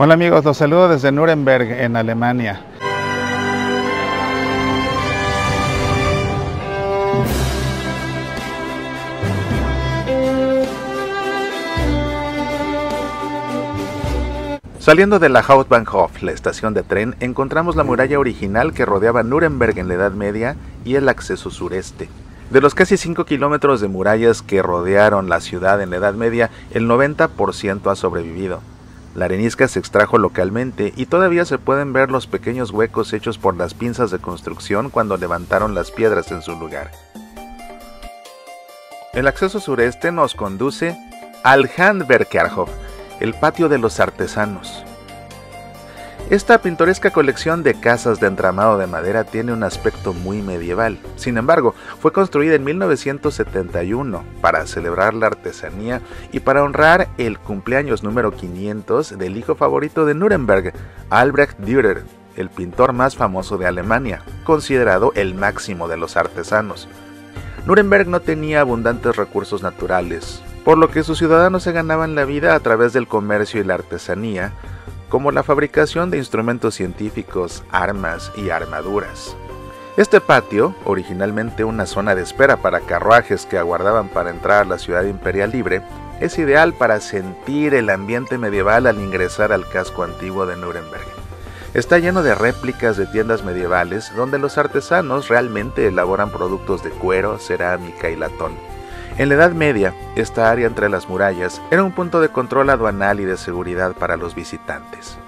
Hola amigos, los saludo desde Nuremberg, en Alemania. Saliendo de la Hauptbahnhof, la estación de tren, encontramos la muralla original que rodeaba Nuremberg en la Edad Media y el acceso sureste. De los casi 5 kilómetros de murallas que rodearon la ciudad en la Edad Media, el 90% ha sobrevivido. La arenisca se extrajo localmente y todavía se pueden ver los pequeños huecos hechos por las pinzas de construcción cuando levantaron las piedras en su lugar. El acceso sureste nos conduce al Handwerkerhof, el patio de los artesanos. Esta pintoresca colección de casas de entramado de madera tiene un aspecto muy medieval. Sin embargo, fue construida en 1971 para celebrar la artesanía y para honrar el cumpleaños número 500 del hijo favorito de Nuremberg, Albrecht Dürer, el pintor más famoso de Alemania, considerado el máximo de los artesanos. Nuremberg no tenía abundantes recursos naturales, por lo que sus ciudadanos se ganaban la vida a través del comercio y la artesanía, como la fabricación de instrumentos científicos, armas y armaduras. Este patio, originalmente una zona de espera para carruajes que aguardaban para entrar a la ciudad imperial libre, es ideal para sentir el ambiente medieval al ingresar al casco antiguo de Nuremberg. Está lleno de réplicas de tiendas medievales donde los artesanos realmente elaboran productos de cuero, cerámica y latón. En la Edad Media, esta área entre las murallas era un punto de control aduanal y de seguridad para los visitantes.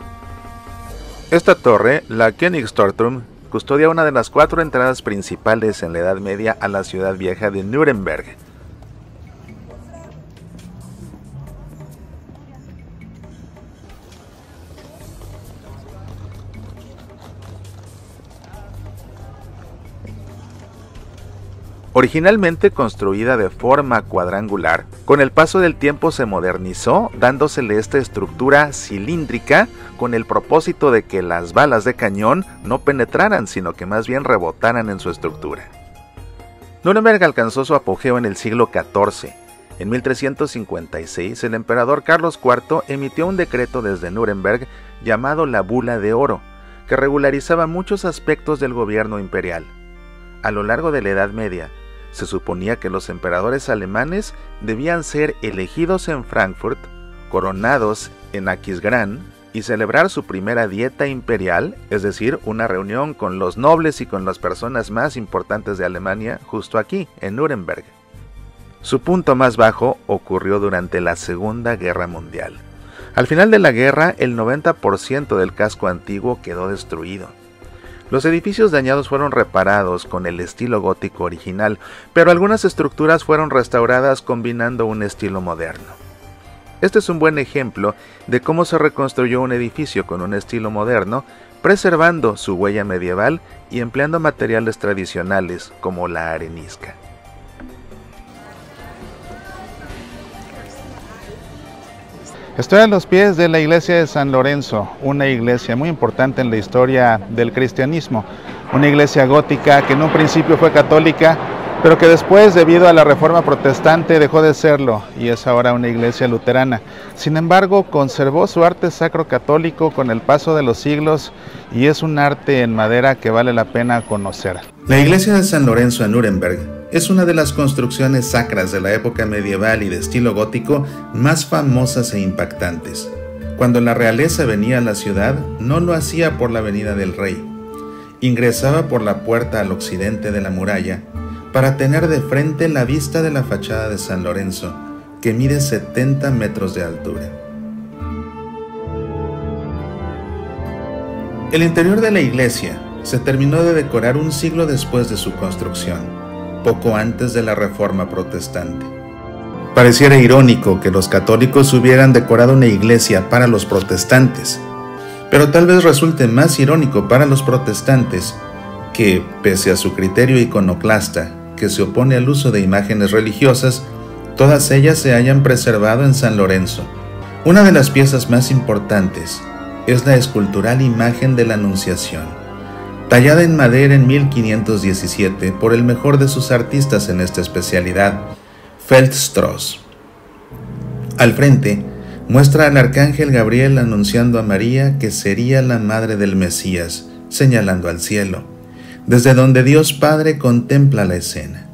Esta torre, la Königstorturm, custodia una de las cuatro entradas principales en la Edad Media a la ciudad vieja de Nuremberg, Originalmente construida de forma cuadrangular, con el paso del tiempo se modernizó, dándosele esta estructura cilíndrica con el propósito de que las balas de cañón no penetraran, sino que más bien rebotaran en su estructura. Nuremberg alcanzó su apogeo en el siglo XIV. En 1356, el emperador Carlos IV emitió un decreto desde Nuremberg llamado la Bula de Oro, que regularizaba muchos aspectos del gobierno imperial. A lo largo de la Edad Media, se suponía que los emperadores alemanes debían ser elegidos en Frankfurt, coronados en Aquisgrán y celebrar su primera dieta imperial, es decir, una reunión con los nobles y con las personas más importantes de Alemania justo aquí, en Nuremberg. Su punto más bajo ocurrió durante la Segunda Guerra Mundial. Al final de la guerra, el 90% del casco antiguo quedó destruido. Los edificios dañados fueron reparados con el estilo gótico original, pero algunas estructuras fueron restauradas combinando un estilo moderno. Este es un buen ejemplo de cómo se reconstruyó un edificio con un estilo moderno, preservando su huella medieval y empleando materiales tradicionales como la arenisca. Estoy a los pies de la iglesia de San Lorenzo, una iglesia muy importante en la historia del cristianismo, una iglesia gótica que en un principio fue católica, pero que después, debido a la reforma protestante, dejó de serlo y es ahora una iglesia luterana. Sin embargo, conservó su arte sacro católico con el paso de los siglos y es un arte en madera que vale la pena conocer. La iglesia de San Lorenzo en Nuremberg es una de las construcciones sacras de la época medieval y de estilo gótico más famosas e impactantes. Cuando la realeza venía a la ciudad, no lo hacía por la avenida del rey. Ingresaba por la puerta al occidente de la muralla para tener de frente la vista de la fachada de San Lorenzo, que mide 70 metros de altura. El interior de la iglesia se terminó de decorar un siglo después de su construcción poco antes de la Reforma Protestante. Pareciera irónico que los católicos hubieran decorado una iglesia para los protestantes, pero tal vez resulte más irónico para los protestantes que, pese a su criterio iconoclasta, que se opone al uso de imágenes religiosas, todas ellas se hayan preservado en San Lorenzo. Una de las piezas más importantes es la escultural imagen de la Anunciación tallada en madera en 1517 por el mejor de sus artistas en esta especialidad, Feldstrauss. Al frente, muestra al arcángel Gabriel anunciando a María que sería la madre del Mesías, señalando al cielo, desde donde Dios Padre contempla la escena.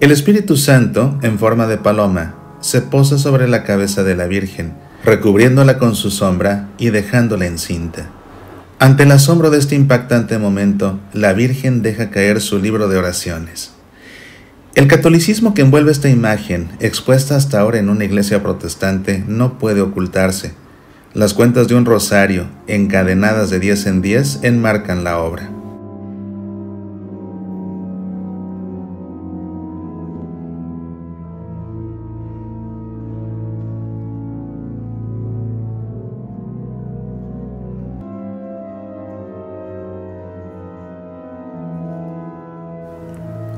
El Espíritu Santo, en forma de paloma, se posa sobre la cabeza de la Virgen, recubriéndola con su sombra y dejándola encinta. Ante el asombro de este impactante momento, la Virgen deja caer su libro de oraciones. El catolicismo que envuelve esta imagen, expuesta hasta ahora en una iglesia protestante, no puede ocultarse. Las cuentas de un rosario, encadenadas de 10 en 10, enmarcan la obra.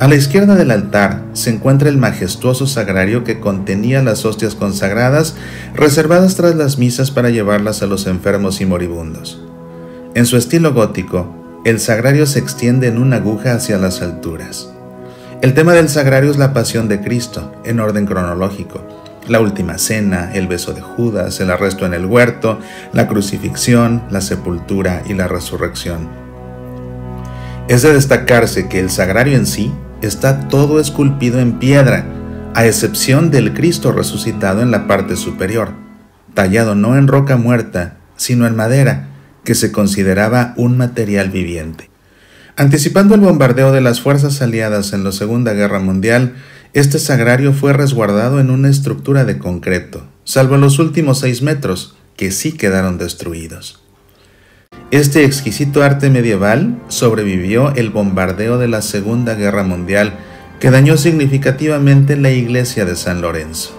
A la izquierda del altar se encuentra el majestuoso sagrario que contenía las hostias consagradas reservadas tras las misas para llevarlas a los enfermos y moribundos. En su estilo gótico, el sagrario se extiende en una aguja hacia las alturas. El tema del sagrario es la pasión de Cristo, en orden cronológico. La última cena, el beso de Judas, el arresto en el huerto, la crucifixión, la sepultura y la resurrección. Es de destacarse que el sagrario en sí está todo esculpido en piedra, a excepción del Cristo resucitado en la parte superior, tallado no en roca muerta, sino en madera, que se consideraba un material viviente. Anticipando el bombardeo de las fuerzas aliadas en la Segunda Guerra Mundial, este sagrario fue resguardado en una estructura de concreto, salvo los últimos seis metros, que sí quedaron destruidos. Este exquisito arte medieval sobrevivió el bombardeo de la Segunda Guerra Mundial que dañó significativamente la iglesia de San Lorenzo.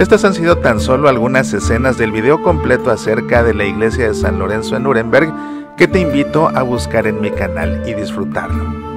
Estas han sido tan solo algunas escenas del video completo acerca de la iglesia de San Lorenzo en Nuremberg que te invito a buscar en mi canal y disfrutarlo.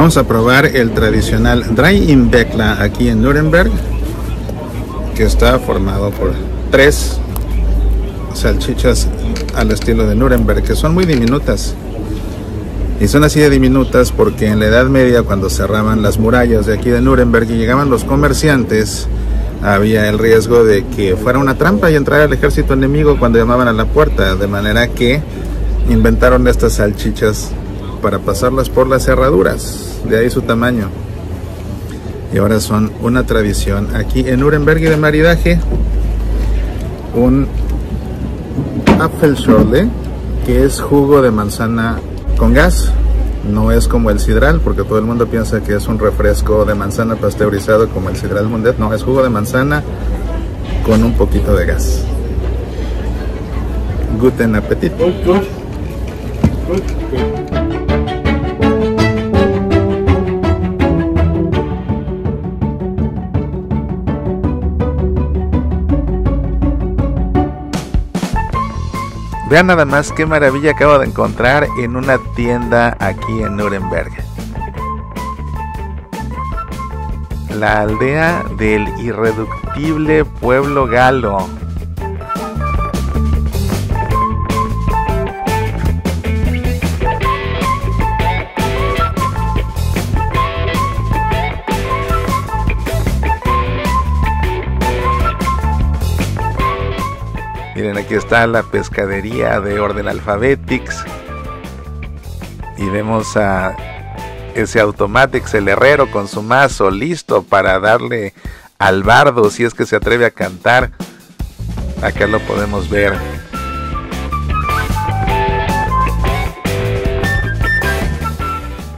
Vamos a probar el tradicional Dry in Bekla aquí en Nuremberg, que está formado por tres salchichas al estilo de Nuremberg, que son muy diminutas. Y son así de diminutas porque en la Edad Media, cuando cerraban las murallas de aquí de Nuremberg y llegaban los comerciantes, había el riesgo de que fuera una trampa y entrara el ejército enemigo cuando llamaban a la puerta, de manera que inventaron estas salchichas para pasarlas por las cerraduras, de ahí su tamaño. Y ahora son una tradición aquí en Nuremberg y de maridaje, un Apfelschorle, que es jugo de manzana con gas. No es como el sidral, porque todo el mundo piensa que es un refresco de manzana pasteurizado como el sidral mundet. No, es jugo de manzana con un poquito de gas. Guten Appetit. Vean nada más qué maravilla acabo de encontrar en una tienda aquí en Nuremberg. La aldea del irreductible pueblo galo. Está la pescadería de Orden Alphabetics. Y vemos a ese Automatics, el herrero, con su mazo listo para darle al bardo si es que se atreve a cantar. Acá lo podemos ver.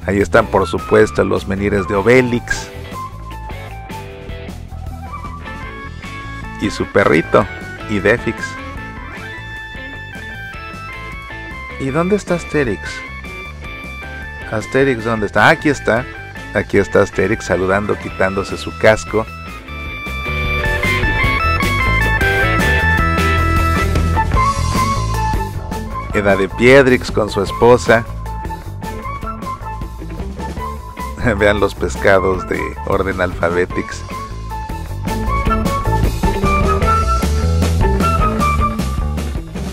Ahí están por supuesto los menires de Obelix. Y su perrito, Idefix. ¿Y dónde está Asterix? Asterix, ¿dónde está? aquí está. Aquí está Asterix saludando, quitándose su casco. bóveda de Piedrix con su esposa. Vean los pescados de orden alfabetix.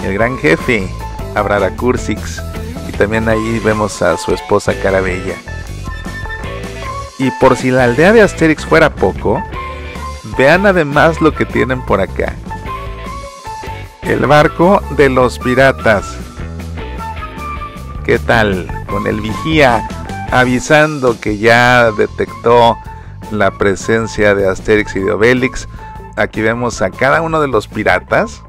El gran jefe, Abrara Cursix. Y también ahí vemos a su esposa Carabella. Y por si la aldea de Asterix fuera poco, vean además lo que tienen por acá. El barco de los piratas. ¿Qué tal? Con el vigía avisando que ya detectó la presencia de Asterix y de Obelix. Aquí vemos a cada uno de los piratas.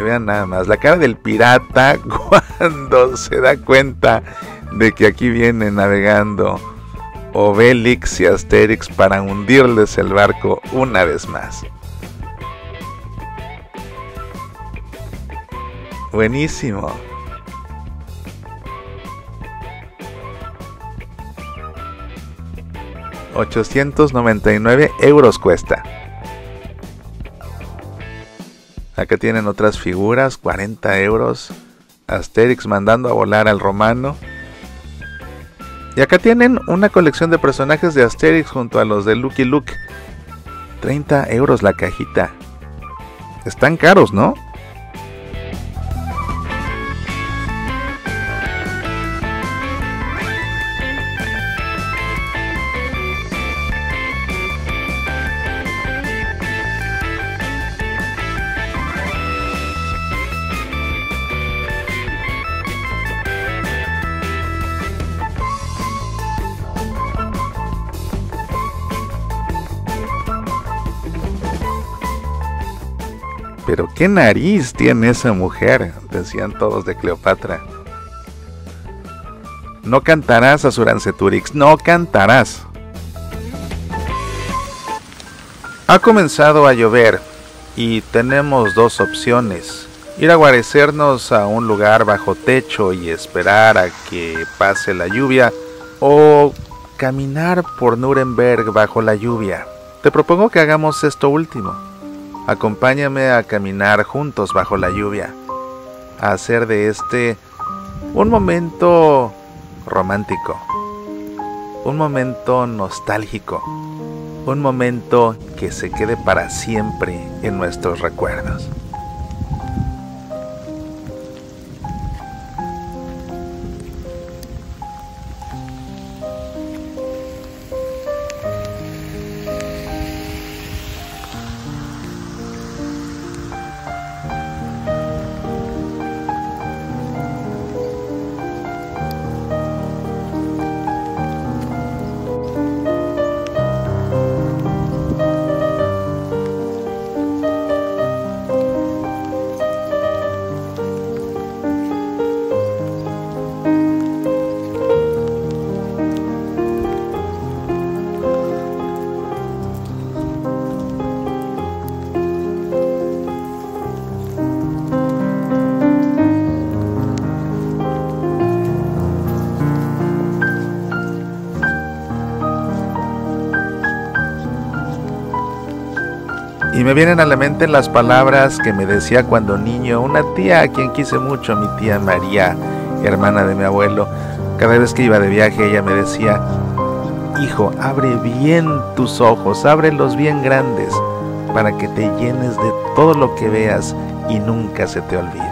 Vean nada más, la cara del pirata cuando se da cuenta de que aquí viene navegando Obelix y Asterix para hundirles el barco una vez más. Buenísimo. 899 euros cuesta. Acá tienen otras figuras, 40 euros. Asterix mandando a volar al romano. Y acá tienen una colección de personajes de Asterix junto a los de Lucky Luke. 30 euros la cajita. Están caros, ¿no? Pero qué nariz tiene esa mujer, decían todos de Cleopatra. No cantarás, Asuranceturix, no cantarás. Ha comenzado a llover y tenemos dos opciones. Ir a guarecernos a un lugar bajo techo y esperar a que pase la lluvia o caminar por Nuremberg bajo la lluvia. Te propongo que hagamos esto último. Acompáñame a caminar juntos bajo la lluvia, a hacer de este un momento romántico, un momento nostálgico, un momento que se quede para siempre en nuestros recuerdos. Y me vienen a la mente las palabras que me decía cuando niño una tía a quien quise mucho, mi tía María, hermana de mi abuelo. Cada vez que iba de viaje ella me decía, hijo, abre bien tus ojos, ábrelos bien grandes, para que te llenes de todo lo que veas y nunca se te olvide.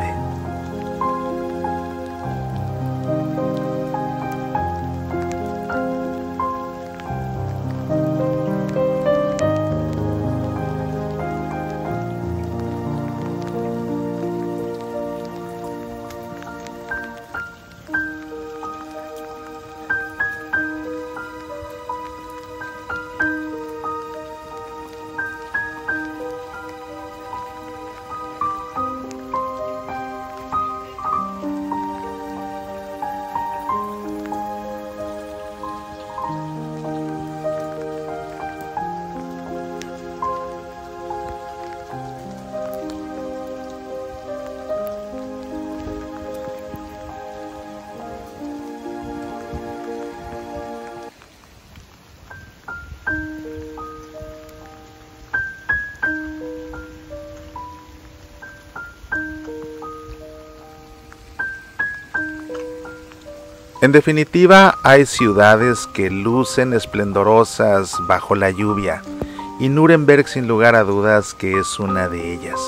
En definitiva, hay ciudades que lucen esplendorosas bajo la lluvia, y Nuremberg sin lugar a dudas que es una de ellas.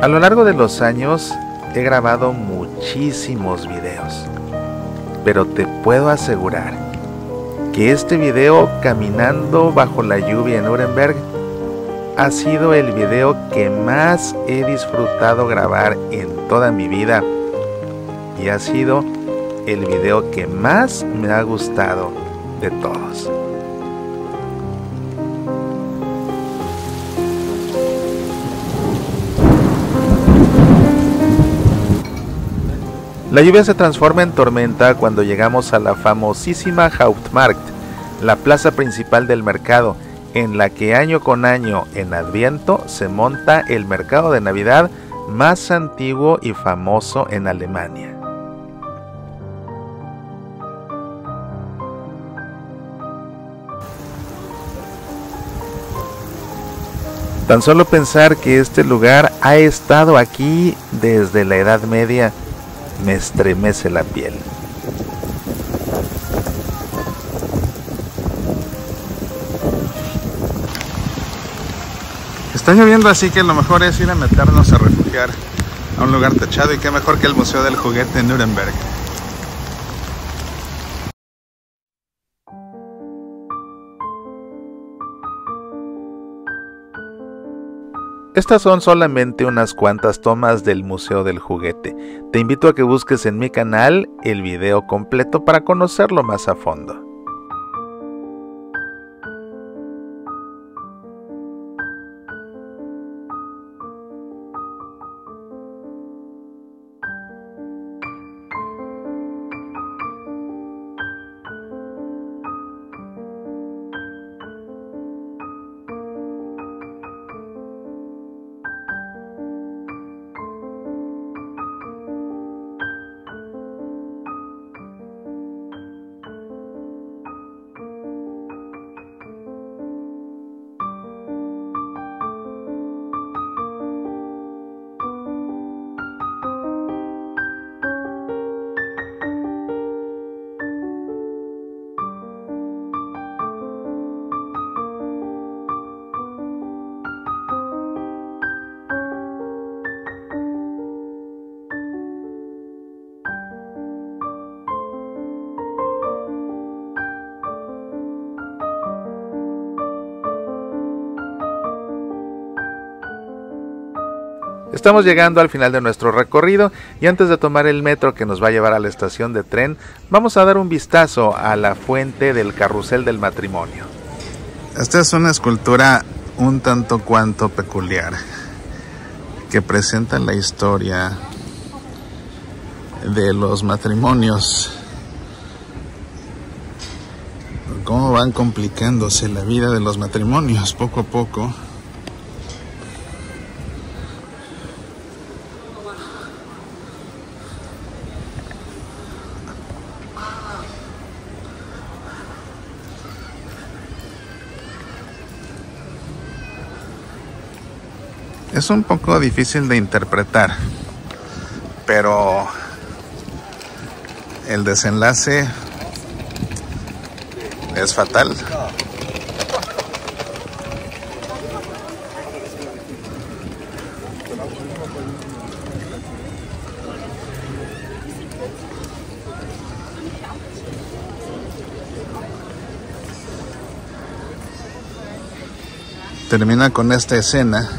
A lo largo de los años he grabado muchísimos videos, pero te puedo asegurar que este video caminando bajo la lluvia en Nuremberg ha sido el video que más he disfrutado grabar en toda mi vida y ha sido el video que más me ha gustado de todos. La lluvia se transforma en tormenta cuando llegamos a la famosísima Hauptmarkt, la plaza principal del mercado, en la que año con año en Adviento se monta el mercado de Navidad más antiguo y famoso en Alemania. Tan solo pensar que este lugar ha estado aquí desde la Edad Media me estremece la piel. Está lloviendo así que lo mejor es ir a meternos a refugiar a un lugar techado y qué mejor que el Museo del Juguete en Nuremberg. Estas son solamente unas cuantas tomas del Museo del Juguete. Te invito a que busques en mi canal el video completo para conocerlo más a fondo. Estamos llegando al final de nuestro recorrido y antes de tomar el metro que nos va a llevar a la estación de tren, vamos a dar un vistazo a la fuente del carrusel del matrimonio. Esta es una escultura un tanto cuanto peculiar que presenta la historia de los matrimonios. Cómo van complicándose la vida de los matrimonios poco a poco. Es un poco difícil de interpretar, pero el desenlace es fatal. Termina con esta escena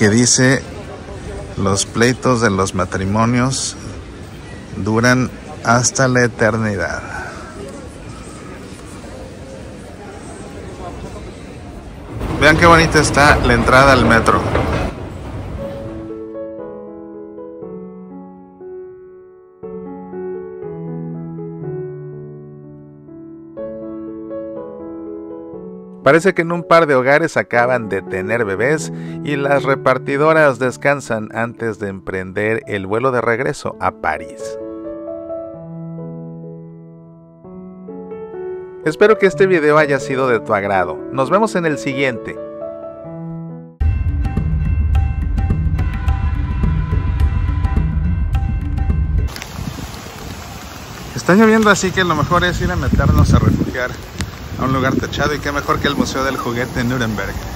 que dice los pleitos de los matrimonios duran hasta la eternidad. Vean qué bonita está la entrada al metro. Parece que en un par de hogares acaban de tener bebés y las repartidoras descansan antes de emprender el vuelo de regreso a París. Espero que este video haya sido de tu agrado. Nos vemos en el siguiente. Está lloviendo así que lo mejor es ir a meternos a refugiar a un lugar techado y qué mejor que el Museo del Juguete en Nuremberg.